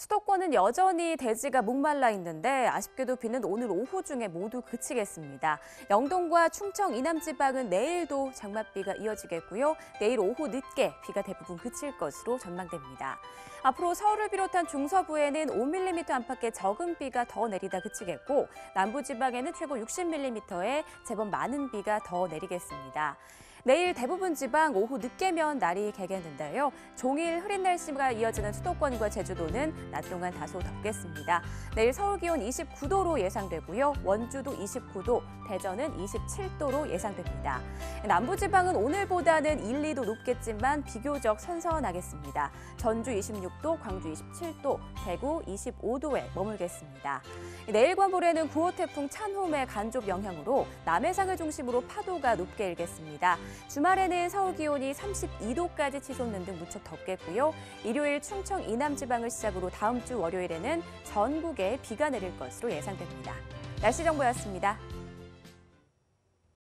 수도권은 여전히 대지가 목말라 있는데 아쉽게도 비는 오늘 오후 중에 모두 그치겠습니다. 영동과 충청 이남 지방은 내일도 장맛비가 이어지겠고요. 내일 오후 늦게 비가 대부분 그칠 것으로 전망됩니다. 앞으로 서울을 비롯한 중서부에는 5mm 안팎의 적은 비가 더 내리다 그치겠고 남부 지방에는 최고 60mm의 제법 많은 비가 더 내리겠습니다. 내일 대부분 지방 오후 늦게면 날이 개겠는데요. 종일 흐린 날씨가 이어지는 수도권과 제주도는 낮 동안 다소 덥겠습니다. 내일 서울 기온 29도로 예상되고요. 원주도 29도, 대전은 27도로 예상됩니다. 남부 지방은 오늘보다는 1, 2도 높겠지만 비교적 선선하겠습니다. 전주 26도, 광주 27도, 대구 25도에 머물겠습니다. 내일과 모레는 9호 태풍 찬홈의 간접 영향으로 남해상을 중심으로 파도가 높게 일겠습니다. 주말에는 서울 기온이 32도까지 치솟는 등 무척 덥겠고요. 일요일 충청 이남 지방을 시작으로 다음 주 월요일에는 전국에 비가 내릴 것으로 예상됩니다. 날씨 정보였습니다.